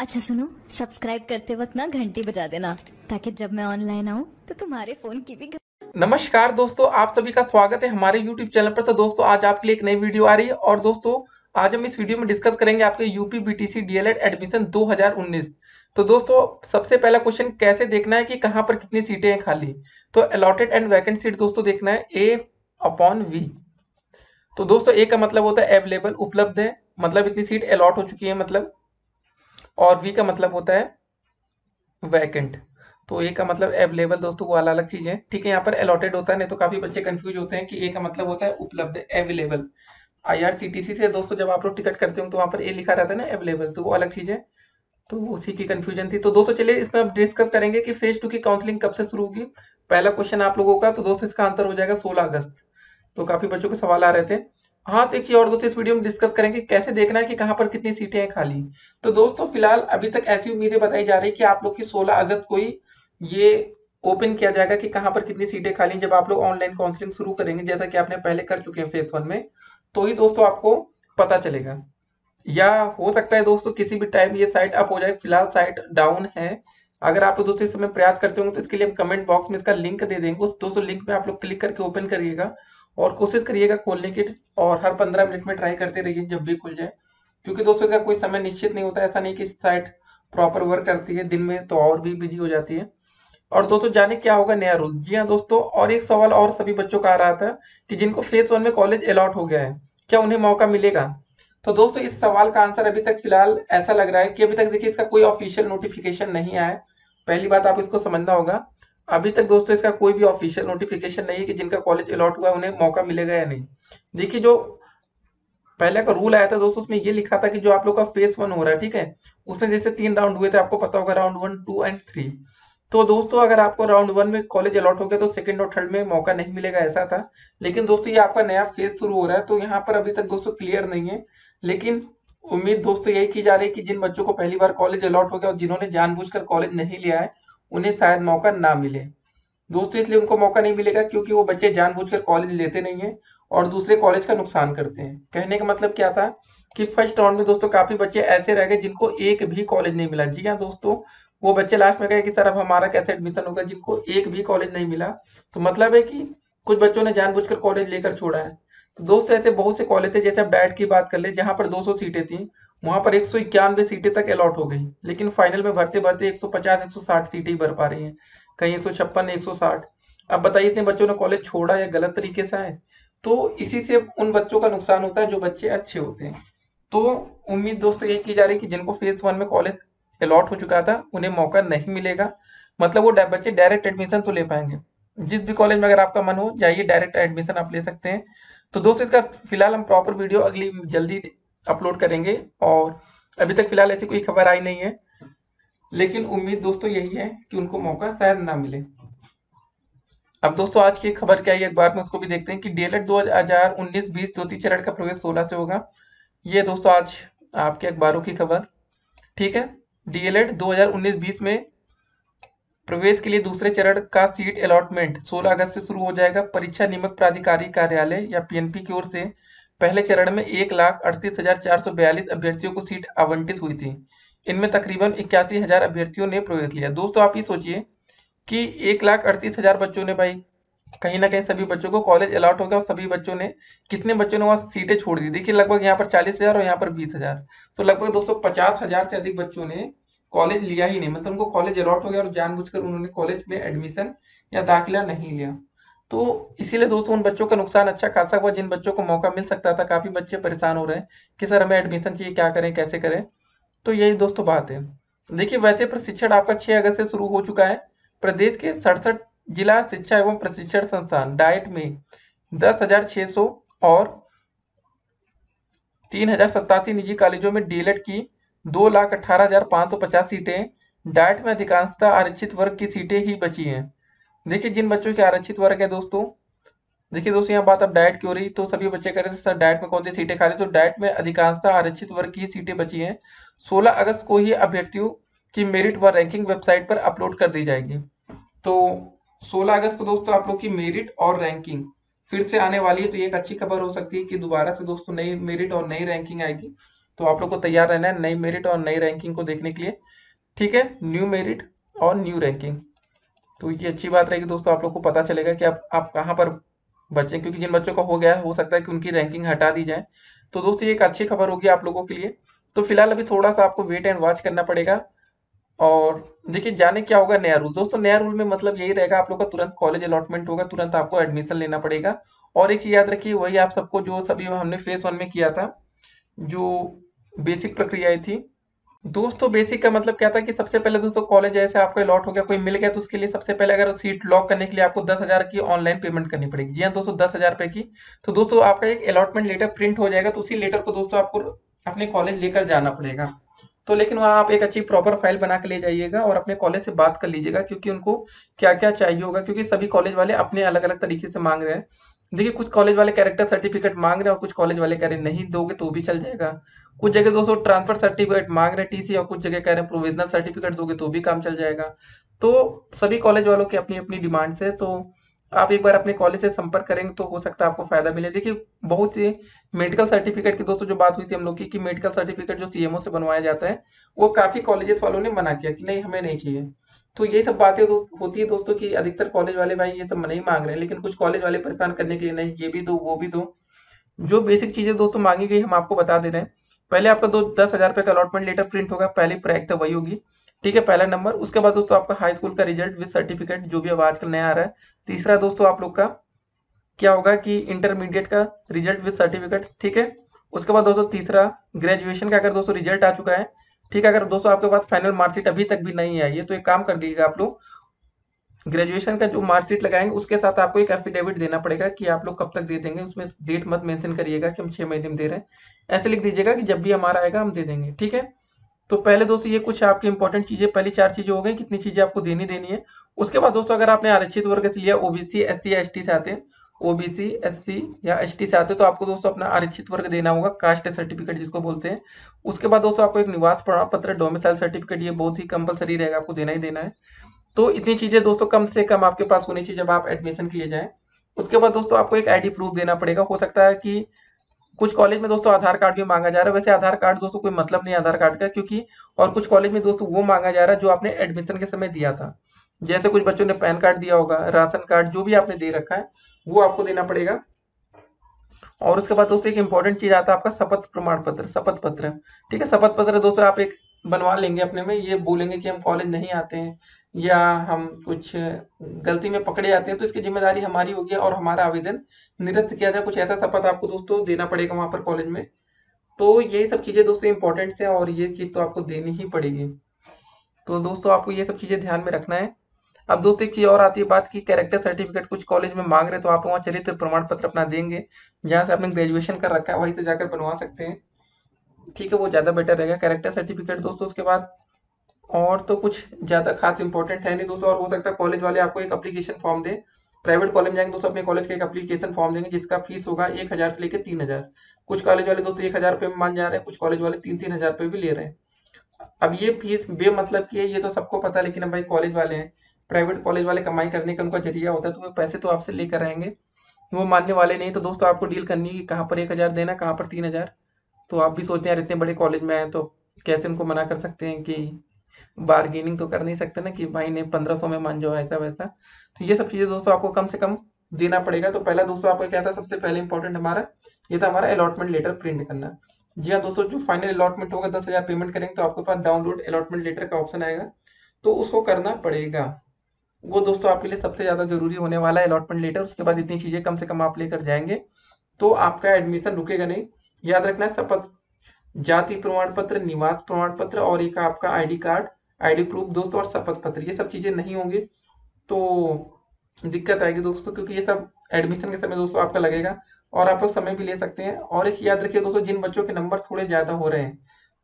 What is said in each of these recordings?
अच्छा सुनो सब्सक्राइब करते वक्त ना घंटी बजा देना, ताकि जब मैं ऑनलाइन आऊँ तो तुम्हारे फ़ोन की भी नमस्कार दोस्तों, आप सभी का स्वागत है हमारे YouTube चैनल पर। तो दोस्तों, आज आपके लिए एक नई वीडियो आ रही है और दोस्तों, आज हम इस वीडियो में डिस्कस करेंगे आपके यूपी बीटीसी डीएलएड एडमिशन 2019 तो दोस्तों, सबसे पहला क्वेश्चन कैसे देखना है कि कहाँ पर कितनी सीटें हैं खाली? तो अलॉटेड एंड वैकेंट सीट दोस्तों देखना है ए अपॉन वी तो दोस्तों ए का मतलब होता है अवेलेबल उपलब्ध है मतलब इतनी सीट अलॉट हो चुकी है मतलब और वी का मतलब होता है वैकेंट तो ए का मतलब अवेलेबल दोस्तों, वो अलग अलग चीज़ है। ठीक है, यहाँ पर अलॉटेड होता है, नहीं तो काफ़ी बच्चे कंफ्यूज होते हैं कि ए का मतलब होता है उपलब्ध अवेलेबल आईआरसीटीसी से दोस्तों, जब आप लोग टिकट करते हो तो वहाँ पर ए लिखा रहता है ना अवेलेबल तो वो अलग चीज़ है। तो उसी की कंफ्यूजन थी। तो दोस्तों, चलिए इसमें अब डिस्कस करेंगे कि फ़ेज़ टू की काउंसलिंग कब से शुरू होगी। पहला क्वेश्चन आप लोगों का तो दोस्तों, इसका आंसर हो जाएगा सोलह अगस्त। तो काफ़ी बच्चों के सवाल आ रहे थे। हाँ तो एक और दोस्तों इस वीडियो में डिस्कस करेंगे कैसे देखना है कि कहाँ पर कितनी सीटें हैं खाली। तो दोस्तों, फ़िलहाल अभी तक ऐसी उम्मीदें बताई जा रही है कि आप लोग की 16 अगस्त को ही ये ओपन किया जाएगा कि कहाँ पर कितनी सीटें खाली हैं। जब आप लोग ऑनलाइन काउंसलिंग शुरू करेंगे, जैसा कि आपने पहले कर चुके हैं फ़ेज़ वन में तो ही दोस्तों आपको पता चलेगा। या हो सकता है दोस्तों, किसी भी टाइम ये साइट अप हो जाए। फ़िलहाल साइट डाउन है। अगर आप लोग दोस्तों इस समय प्रयास करते होंगे तो इसके लिए हम कमेंट बॉक्स में इसका लिंक दे देंगे। दोस्तों लिंक में आप लोग क्लिक करके ओपन करिएगा। और कोशिश करिएगा खोलने की और हर पंद्रह मिनट में ट्राई करते रहिए जब भी खुल जाए। क्योंकि दोस्तों, इसका कोई समय निश्चित नहीं होता। ऐसा नहीं कि साइट प्रॉपर वर्क करती है, दिन में तो और भी बिज़ी हो जाती है। और दोस्तों, जाने क्या होगा नया रूल जी हाँ दोस्तों, और एक सवाल और सभी बच्चों का आ रहा था कि जिनको फ़ेज़ वन में कॉलेज अलॉट हो गया है, क्या उन्हें मौका मिलेगा? तो दोस्तों, इस सवाल का आंसर अभी तक फ़िलहाल ऐसा लग रहा है कि अभी तक देखिए इसका कोई ऑफिशियल नोटिफिकेशन नहीं आया पहली बात आप इसको समझना होगा अभी तक दोस्तों इसका कोई भी ऑफिशियल नोटिफिकेशन नहीं है कि जिनका कॉलेज अलॉट हुआ है, उन्हें मौका मिलेगा या नहीं। देखिए जो पहले का रूल आया था दोस्तों, उसमें ये लिखा था कि जो आप लोग का फ़ेज़ वन हो रहा है, ठीक है? उसमें जैसे तीन राउंड हुए थे, आपको पता होगा round one two and three तो दोस्तों, अगर आपको राउंड वन में कॉलेज अलॉट हो गया तो सेकंड और थर्ड में मौका नहीं मिलेगा, ऐसा था। लेकिन दोस्तों, ये आपका नया फ़ेज़ शुरू हो रहा है तो यहाँ पर अभी तक दोस्तों क्लियर नहीं है। लेकिन उम्मीद दोस्तों यही की जा रही है कि जिन बच्चों को पहली बार कॉलेज अलॉट हो गया और जिन्होंने जानबूझकर कॉलेज नहीं लिया है उन्हें शायद मौका ना मिले। दोस्तों, इसलिए उनको मौका नहीं मिलेगा क्योंकि वो बच्चे जानबूझकर कॉलेज लेते नहीं है और दूसरे कॉलेज का नुकसान करते हैं। कहने का मतलब क्या था कि फ़र्स्ट राउंड में दोस्तों काफ़ी बच्चे ऐसे रह गए जिनको एक भी कॉलेज नहीं मिला। जी हाँ दोस्तों, वो बच्चे लास्ट में गए कि, सर, अब हमारा कैसे एडमिशन होगा? जिनको एक भी कॉलेज नहीं मिला। तो मतलब है कि कुछ बच्चों ने जानबूझकर कॉलेज लेकर छोड़ा है। तो दोस्तों, ऐसे बहुत से कॉलेज थे, जैसे डाइट की बात कर ले, जहाँ पर 200 सीटें थी वहाँ पर एक सौ इक्यानवे सीटें तक अलॉट हो गई, लेकिन फाइनल में भरते भरते 150 160 सीटें ही भर पा रही हैं। कहीं एक सौ छप्पन, एक सौ साठ। अब बताइए, इतने बच्चों ने कॉलेज छोड़ा या गलत तरीके से आए? तो इसी से उन बच्चों का नुकसान होता है जो बच्चे अच्छे होते हैं। तो उम्मीद दोस्तों यही की जा रही है कि जिनको फ़ेज़ वन में कॉलेज अलॉट हो चुका था, उन्हें मौका नहीं मिलेगा। मतलब वो बच्चे डायरेक्ट एडमिशन तो ले पाएँगे। जिस भी कॉलेज में अगर आपका मन हो, जाइए डायरेक्ट एडमिशन आप ले सकते हैं। तो दोस्तों, इसका फ़िलहाल हम प्रॉपर वीडियो अगली जल्दी अपलोड करेंगे और अभी तक फ़िलहाल ऐसी कोई खबर आई नहीं है। लेकिन उम्मीद दोस्तों यही है कि उनको मौका शायद ना मिले। अब दोस्तों आज की खबर क्या है अखबार में उसको भी देखते हैं कि डीएलएड 2019 20 द्वितीय चरण का प्रवेश 16 से होगा। ये दोस्तों आज आपके अखबारों की खबर। ठीक है डीएलएड 2019-20 में प्रवेश के लिए दूसरे चरण का सीट अलॉटमेंट 16 अगस्त से शुरू हो जाएगा। परीक्षा नियमक प्राधिकारी कार्यालय या पीएनपी की ओर से पहले चरण में एक लाख अड़तीस हज़ार चार सौ बयालीस अभ्यर्थियों को सीट आवंटित हुई थी। इनमें तकरीबन इक्यासी हज़ार अभ्यर्थियों ने प्रवेश लिया। दोस्तों, आप ये सोचिए कि एक लाख अड़तीस हज़ार बच्चों ने भाई, कहीं ना कहीं सभी बच्चों को कॉलेज अलॉट हो गया और सभी बच्चों ने कितने बच्चों ने वहाँ सीटें छोड़ दी? देखिए, लगभग यहाँ पर चालीस हज़ार और यहाँ पर बीस हज़ार। तो लगभग दोस्तों पचास हज़ार से अधिक बच्चों ने कॉलेज लिया ही नहीं। मतलब उनको कॉलेज अलॉट हो गया और जानबूझकर उन्होंने कॉलेज में एडमिशन या दाखिला नहीं लिया। तो इसीलिए दोस्तों उन बच्चों का नुकसान अच्छा खासा हुआ, जिन बच्चों को मौका मिल सकता था। काफ़ी बच्चे परेशान हो रहे हैं कि, सर, हमें एडमिशन चाहिए, क्या करें, कैसे करें? तो यही दोस्तों बात है। देखिए, वैसे प्रशिक्षण आपका छह अगस्त से शुरू हो चुका है। प्रदेश के सड़सठ जिला शिक्षा एवं प्रशिक्षण संस्थान, डाइट में दस और तीन हज़ार सत्तासी निजी कॉलेजों में डीएलएड की दो लाख अठारह हज़ार पाँच सौ पचास सीटें। डाइट में अधिकांशतः आरक्षित वर्ग की सीटें ही बची हैं। देखिए, जिन बच्चों के आरक्षित वर्ग है दोस्तों, देखिए दोस्तों, यहाँ बात अब डाइट की हो रही तो सभी बच्चे कह रहे थे, सर डाइट में कौन सी सीटें खाली? तो डाइट में अधिकांशतः आरक्षित वर्ग की सीटें बची हैं। 16 अगस्त को ही अभ्यर्थियों की मेरिट व रैंकिंग वेबसाइट पर अपलोड कर दी जाएगी। तो 16 अगस्त को दोस्तों, आप लोग की मेरिट और रैंकिंग फिर से आने वाली है तो ये एक अच्छी खबर हो सकती है कि दोबारा से दोस्तों नई मेरिट और नई रैंकिंग आएगी। तो आप लोग को तैयार रहना है नई मेरिट और नई रैंकिंग को देखने के लिए। ठीक है, न्यू मेरिट और न्यू रैंकिंग। तो ये अच्छी बात रहेगी दोस्तों आप लोग को पता चलेगा कि आप आप कहाँ पर बचे, क्योंकि जिन बच्चों का हो गया हो सकता है कि उनकी रैंकिंग हटा दी जाए। तो दोस्तों ये एक अच्छी खबर होगी आप लोगों के लिए। तो फ़िलहाल अभी थोड़ा सा आपको वेट एंड वॉच करना पड़ेगा। और देखिए, जाने क्या होगा नया रूल दोस्तों, नया रूल में मतलब यही रहेगा, आप लोग का तुरंत कॉलेज अलॉटमेंट होगा, तुरंत आपको एडमिशन लेना पड़ेगा। और एक चीज़ याद रखिए, वही आप सबको जो सभी हमने फेस वन में किया था, जो बेसिक प्रक्रिया थी दोस्तों बेसिक का मतलब क्या था कि सबसे पहले दोस्तों कॉलेज जैसे आपको अलॉट हो गया, कोई मिल गया तो उसके लिए सबसे पहले अगर सीट लॉक करने के लिए आपको दस हज़ार की ऑनलाइन पेमेंट करनी पड़ेगी। जी हाँ दोस्तों, दस हज़ार रुपए की। तो दोस्तों, आपका एक अलॉटमेंट लेटर प्रिंट हो जाएगा तो उसी लेटर को दोस्तों आपको अपने कॉलेज लेकर जाना पड़ेगा। तो लेकिन वहाँ आप एक अच्छी प्रॉपर फ़ाइल बना के ले जाइएगा और अपने कॉलेज से बात कर लीजिएगा, क्योंकि उनको क्या क्या चाहिए होगा, क्योंकि सभी कॉलेज वाले अपने अलग अलग तरीके से मांग रहे हैं। देखिए, कुछ कॉलेज वाले कैरेक्टर सर्टिफिकेट मांग रहे हैं और कुछ कॉलेज वाले कह रहे नहीं दोगे तो भी चल जाएगा। कुछ जगह दोस्तों ट्रांसफ़र सर्टिफिकेट मांग रहे टीसी और कुछ जगह कह रहे हैं प्रोविजनल सर्टिफिकेट दोगे तो भी काम चल जाएगा। तो सभी कॉलेज वालों की अपनी अपनी डिमांड है तो आप एक बार अपने कॉलेज से संपर्क करेंगे तो हो सकता है आपको फ़ायदा मिले। देखिए, बहुत सी मेडिकल सर्टिफिकेट की दोस्तों जो बात हुई थी हम लोग की, कि मेडिकल सर्टिफिकेट जो सीएमओ से बनवाया जाता है, वो काफ़ी कॉलेजेस वालों ने मना किया कि नहीं, हमें नहीं चाहिए। तो ये सब बातें होती है दोस्तों की अधिकतर कॉलेज वाले भाई ये सब नहीं मांग रहे हैं, लेकिन कुछ कॉलेज वाले परेशान करने के लिए नहीं, ये भी दो, वो भी दो। जो बेसिक चीज़ें दोस्तों मांगी गई हम आपको बता दे रहे हैं। पहले आपका दो, दस हज़ार रुपए का अलॉटमेंट लेटर प्रिंट होगा, पहली प्रैक्ट वही होगी। ठीक है, पहला नंबर उसके बाद दोस्तों आपका हाई स्कूल का रिज़ल्ट विद सर्टिफिकेट जो भी अब आजकल नया आ रहा है। तीसरा दोस्तों आप लोग का क्या होगा कि इंटरमीडिएट का रिज़ल्ट विद सर्टिफिकेट ठीक है? उसके बाद दोस्तों तीसरा ग्रेजुएशन का अगर दोस्तों रिज़ल्ट आ चुका है ठीक है, अगर दोस्तों आपके पास फाइनल मार्कशीट अभी तक भी नहीं आई है तो एक काम कर दीजिएगा आप लोग। ग्रेजुएशन का जो मार्कशीट लगाएँगे, उसके साथ आपको एक एफिडेविट देना पड़ेगा कि आप लोग कब तक दे देंगे। उसमें डेट मत मेंशन करिएगा कि हम छह महीने में दे रहे हैं। ऐसे लिख दीजिएगा कि जब भी हमारा आएगा, हम दे देंगे, ठीक है? तो पहले दोस्तों ये कुछ आपकी इंपॉर्टेंट चीज़ें, पहली चार चीज़ें हो गई, कितनी चीज़ें आपको देनी देनी है। उसके बाद दोस्तों अगर आपने आरक्षित वर्ग से लिया ओबीसी एस सी से आते हैं ओबीसी एससी या एसटी से आते हैं तो आपको दोस्तों अपना आरक्षित वर्ग देना होगा कास्ट सर्टिफिकेट जिसको बोलते हैं। उसके बाद दोस्तों आपको एक निवास प्रमाण पत्र डोमिसाइल सर्टिफिकेट ये बहुत ही कंपलसरी रहेगा, आपको देना ही देना है। तो इतनी चीज़ें दोस्तों कम से कम आपके पास होनी चाहिए जब आप एडमिशन के लिए जाए। उसके बाद दोस्तों आपको एक आईडी प्रूफ देना पड़ेगा। हो सकता है कि कुछ कॉलेज में दोस्तों आधार कार्ड भी मांगा जा रहा है। वैसे आधार कार्ड दोस्तों कोई मतलब नहीं आधार कार्ड का, क्योंकि और कुछ कॉलेज में दोस्तों वो मांगा जा रहा है जो आपने एडमिशन के समय दिया था। जैसे कुछ बच्चों ने पैन कार्ड दिया होगा, राशन कार्ड जो भी आपने दे रखा है वो आपको देना पड़ेगा। और उसके बाद दोस्तों एक इंपॉर्टेंट चीज़ आता है आपका शपथ प्रमाण पत्र, शपथ पत्र। ठीक है, शपथ पत्र दोस्तों आप एक बनवा लेंगे अपने में। ये बोलेंगे कि हम कॉलेज नहीं आते हैं या हम कुछ गलती में पकड़े जाते हैं तो इसकी ज़िम्मेदारी हमारी होगी और हमारा आवेदन निरस्त किया जाए। कुछ ऐसा शपथ आपको दोस्तों देना पड़ेगा वहाँ पर कॉलेज में। तो यही सब चीज़ें दोस्तों इंपॉर्टेंट है और ये चीज़ तो आपको देनी ही पड़ेगी। तो दोस्तों आपको ये सब चीज़ें ध्यान में रखना है। अब दोस्तों एक चीज़ और आती है बात की कैरेक्टर सर्टिफिकेट कुछ कॉलेज में मांग रहे तो आप वहाँ चरित्र प्रमाण पत्र अपना देंगे। जहाँ से आपने ग्रेजुएशन कर रखा है, वहीं से जाकर बनवा सकते हैं। ठीक है, वो ज़्यादा बेटर रहेगा। कैरेक्टर सर्टिफिकेट दोस्तों, उसके बाद और तो कुछ ज़्यादा खास इंपॉर्टेंट है नहीं दोस्तों, और हो सकता है कॉलेज वाले आपको एक अप्लीकेशन फॉर्म दे। प्राइवेट कॉलेज जाएँगे दोस्तों, अपने कॉलेज का एक अप्लीकेशन फॉर्म देंगे, जिसका फ़ीस होगा एक हज़ार से लेकर तीन हज़ार। कुछ कॉलेज वाले दोस्तों एक हज़ार रुपये में मान जा रहे हैं, कुछ कॉलेज वाले तीन तीन हज़ार रुपये भी ले रहे हैं। अब ये फ़ीस बेमतलब की है, ये तो सबको पता है लेकिन अब भाई कॉलेज वाले हैं। प्राइवेट कॉलेज वाले कमाई करने का उनका ज़रिया होता है तो वो पैसे तो आपसे लेकर आएँगे। वो मानने वाले नहीं तो दोस्तों आपको डील करनी है कि कहाँ पर एक हज़ार देना, कहाँ पर तीन हज़ार। तो आप भी सोचते हैं, यार, इतने बड़े कॉलेज में आए तो कैसे उनको मना कर सकते हैं कि बारगेनिंग तो कर नहीं सकते ना कि भाई ने पंद्रह सौ में मान जाओ, ऐसा वैसा? तो ये सब चीज़ें दोस्तों आपको कम से कम देना पड़ेगा। तो पहला दोस्तों आपका क्या था, सबसे पहले इंपॉर्टेंट हमारा, ये था हमारा अलॉटमेंट लेटर प्रिंट करना। जी हाँ दोस्तों, जो फाइनल अलॉटमेंट होगा, दस हज़ार पेमेंट करेंगे तो आपके पास डाउनलोड अलॉटमेंट लेटर का ऑप्शन आएगा। तो उसको करना पड़ेगा। वो दोस्तों आपके लिए सबसे ज़्यादा ज़रूरी होने वाला है अलॉटमेंट लेटर उसके बाद इतनी चीज़ें कम से कम आप लेकर जाएँगे। तो आपका एडमिशन रुकेगा नहीं। याद रखना है, शपथ, जाति प्रमाण पत्र, निवास प्रमाण पत्र और एक आपका आईडी कार्ड आईडी प्रूफ दोस्तों और शपथ पत्र, ये सब चीज़ें नहीं होंगे। तो दिक्कत आएगी दोस्तों, क्योंकि ये सब एडमिशन के समय दोस्तों आपका लगेगा और आप लोग समय भी ले सकते हैं। और एक याद रखिए दोस्तों, जिन बच्चों के नंबर थोड़े ज़्यादा हो रहे हैं,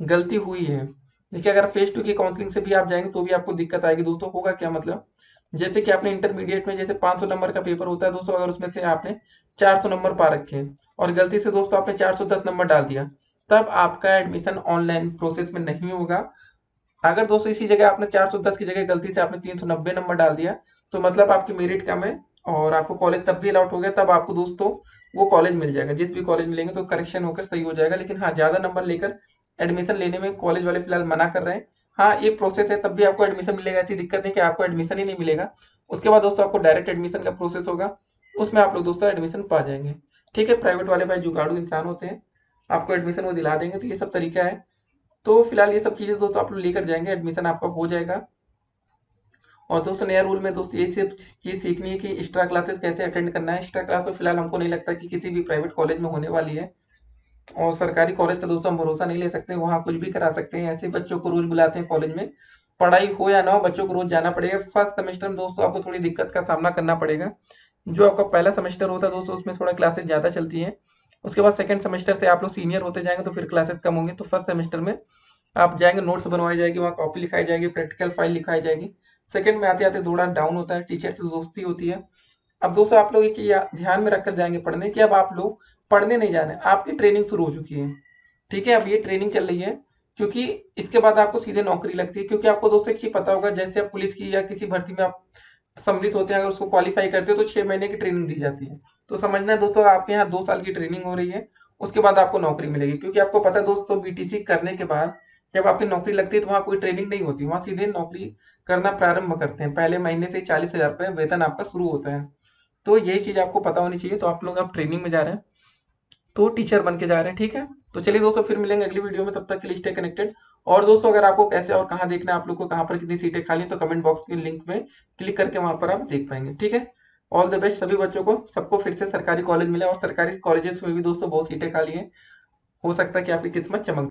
गलती हुई है, देखिए अगर फेस टू की काउंसलिंग से भी आप जाएँगे तो भी आपको दिक्कत आएगी दोस्तों, होगा क्या मतलब? जैसे कि आपने इंटरमीडिएट में जैसे 500 नंबर का पेपर होता है, दोस्तों, अगर उसमें से आपने 400 नंबर पा रखे हैं, और गलती से, दोस्तों, आपने 410 नंबर डाल दिया, तब आपका एडमिशन ऑनलाइन प्रोसेस में नहीं होगा। अगर, दोस्तों, इसी जगह आपने 410 की जगह गलती से आपने 390 नंबर डाल दिया तो मतलब आपकी मेरिट कम है, और आपको कॉलेज तब भी अलाउट हो गया, तब आपको, दोस्तों, वो कॉलेज मिल जाएगा। जिस भी कॉलेज मिलेंगे तो करेक्शन होकर सही हो जाएगा, लेकिन हाँ ज़्यादा नंबर लेकर एडमिशन लेने में कॉलेज वाले फ़िलहाल मना कर रहे हैं। हाँ एक प्रोसेस है, तब भी आपको एडमिशन मिलेगा, ऐसी दिक्कत नहीं कि आपको एडमिशन ही नहीं मिलेगा। उसके बाद दोस्तों आपको डायरेक्ट एडमिशन का प्रोसेस होगा, उसमें आप लोग दोस्तों एडमिशन पा जाएँगे। ठीक है प्राइवेट वाले भाई जुगाड़ू इंसान होते हैं, आपको एडमिशन वो दिला देंगे तो ये सब तरीका है। तो फ़िलहाल ये सब चीज़ें दोस्तों आप लोग लेकर जाएँगे एडमिशन आपका हो जाएगा। और दोस्तों नया रूल में दोस्तों ये सब चीज़ सीखनी है कि एक्स्ट्रा क्लासेस कैसे अटेंड करना है। एक्स्ट्रा क्लास तो फ़िलहाल हमको नहीं लगता कि किसी भी प्राइवेट कॉलेज में होने वाली है। और सरकारी कॉलेज का दोस्तों हम भरोसा नहीं ले सकते, वहाँ कुछ भी करा सकते हैं, ऐसे बच्चों को रोज बुलाते हैं कॉलेज में। पढ़ाई हो या ना हो, बच्चों को रोज जाना पड़ेगा। फ़र्स्ट सेमेस्टर में दोस्तों आपको थोड़ी दिक्कत का सामना करना पड़ेगा। जो आपका पहला सेमेस्टर होता है दोस्तों, उसमें थोड़ा क्लासेस ज़्यादा चलती हैं। उसके बाद सेकंड सेमेस्टर से आप लोग सीनियर होते जाएँगे तो फिर क्लासेस कम होंगे। तो फ़र्स्ट सेमेस्टर में आप जाएँगे नोट्स बनवाई जाएगी, वहाँ कॉपी लिखाई जाएगी प्रैक्टिकल फ़ाइल लिखाई जाएगी। सेकंड में आते आते थोड़ा डाउन होता है टीचर से दोस्ती होती है। अब दोस्तों आप लोग एक ध्यान में रखकर जाएँगे पढ़ने की अब आप लोग पढ़ने नहीं जाने, आपकी ट्रेनिंग शुरू हो चुकी है। ठीक है, अब ये ट्रेनिंग चल रही है, क्योंकि इसके बाद आपको सीधे नौकरी लगती है, क्योंकि आपको दोस्तों एक पता होगा, जैसे आप पुलिस की या किसी भर्ती में आप सम्मिलित होते हैं, अगर उसको क्वालिफाई करते हो तो छह महीने की ट्रेनिंग दी जाती है। तो समझना है दोस्तों, आपके यहाँ दो साल की ट्रेनिंग हो रही है, उसके बाद आपको नौकरी मिलेगी, क्योंकि आपको पता है दोस्तों बीटीसी करने के बाद जब आपकी नौकरी लगती है तो वहाँ कोई ट्रेनिंग नहीं होती, वहाँ सीधे नौकरी करना प्रारंभ करते हैं, पहले महीने से चालीस हज़ार वेतन आपका शुरू होता है। तो यही चीज़ आपको पता होनी चाहिए तो आप लोग आप ट्रेनिंग में जा रहे हैं। तो टीचर बन के जा रहे हैं, ठीक है? तो चलिए दोस्तों, फिर मिलेंगे अगली वीडियो में, तब तक के लिए स्टे कनेक्टेड और दोस्तों, अगर आपको कैसे और कहाँ देखना है, आप लोग को कहाँ पर कितनी सीटें खाली तो कमेंट बॉक्स के लिंक में क्लिक करके वहाँ पर आप देख पाएँगे, ठीक है? ऑल द बेस्ट सभी बच्चों को, सबको फिर से सरकारी कॉलेज मिले और सरकारी कॉलेजेस में भी दोस्तों बहुत सीटें खाली है। हो सकता है कि आपकी किस्मत चमक